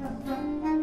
Yeah.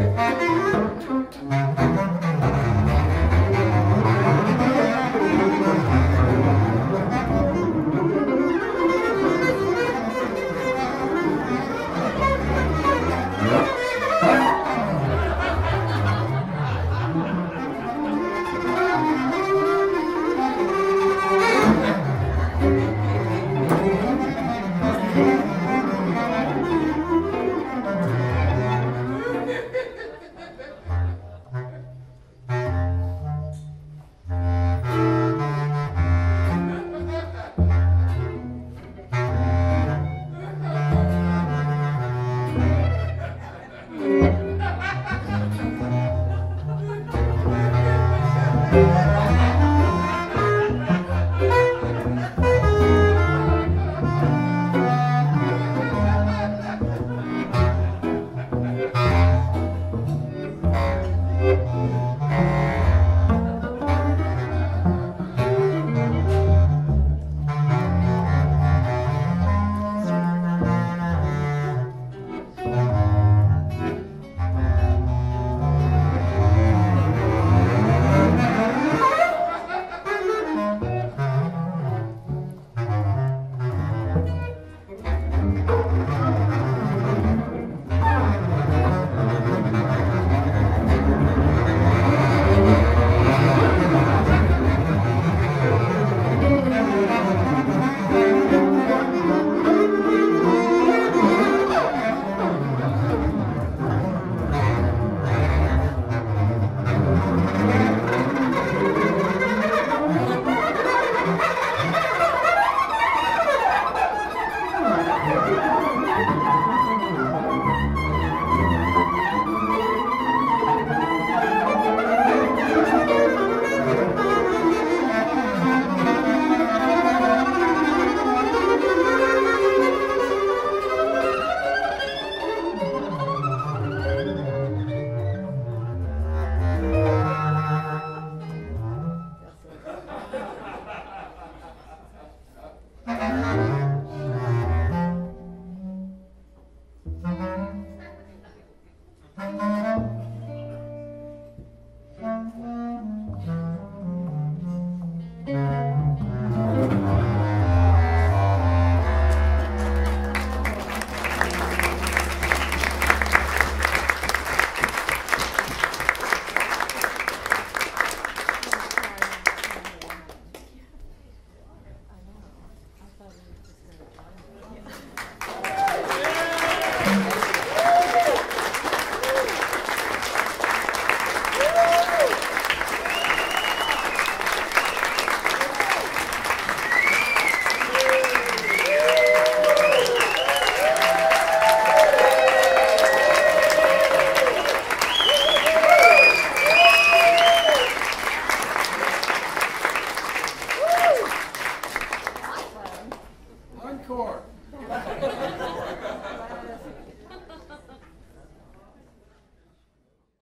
Música